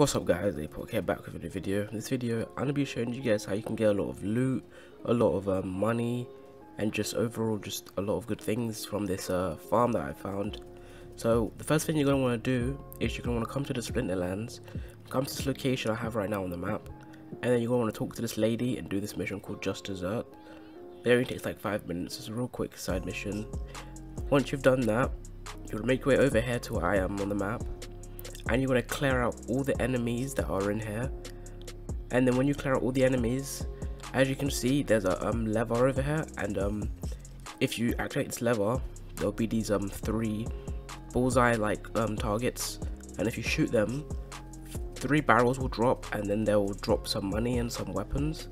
What's up guys, Apoc here back with a new video. In this video, I'm going to be showing you guys how you can get a lot of loot, a lot of um, money, and just overall just a lot of good things from this uh, farm that I found. So the first thing you're going to want to do is you're going to want to come to the Splinterlands, come to this location I have right now on the map, and then you're going to want to talk to this lady and do this mission called Just Dessert. It only takes like 5 minutes, it's a real quick side mission. Once you've done that, you'll make your way over here to where I am on the map and you're going to clear out all the enemies that are in here. And then when you clear out all the enemies as you can see there's a um, lever over here. And um, if you activate this lever there'll be these um three bullseye like um targets. And if you shoot them three barrels will drop and then they'll drop some money and some weapons.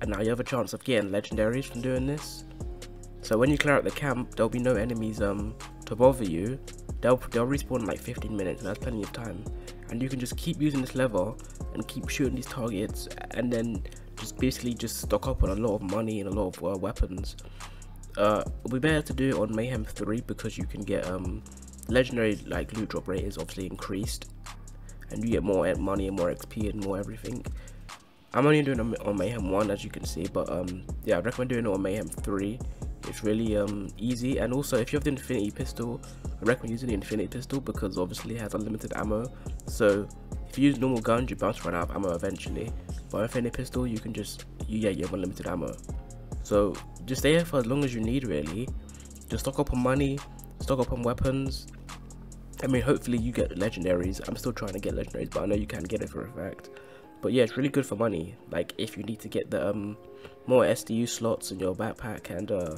And now you have a chance of getting legendaries from doing this. So when you clear out the camp there'll be no enemies um to bother you they'll, they'll respawn in like 15 minutes and that's plenty of time. And you can just keep using this lever and keep shooting these targets and then just basically just stock up on a lot of money and a lot of uh, weapons. Uh we better to do it on mayhem 3 because you can get um legendary like loot drop rate is obviously increased and you get more money and more xp and more everything. I'm only doing it on mayhem 1 as you can see but um yeah i recommend doing it on mayhem 3 it's really um easy and also if you have the infinity pistol I recommend using the Infinity Pistol because obviously it has unlimited ammo. So if you use normal guns, you bounce run out of ammo eventually. But Infinity Pistol, you can just, you, yeah, you have unlimited ammo. So just stay here for as long as you need really. Just stock up on money, stock up on weapons. I mean, hopefully you get legendaries. I'm still trying to get legendaries, but I know you can get it for a fact. But yeah, it's really good for money. Like if you need to get the um, more SDU slots in your backpack and uh,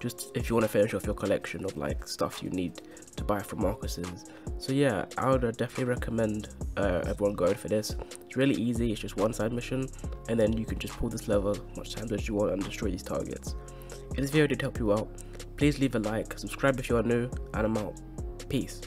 just if you want to finish off your collection of like stuff you need to buy from Marcus's. So yeah, I would uh, definitely recommend uh, everyone going for this. It's really easy, it's just one side mission, and then you can just pull this lever as much times as you want and destroy these targets. If this video did help you out, please leave a like, subscribe if you are new, and I'm out. Peace.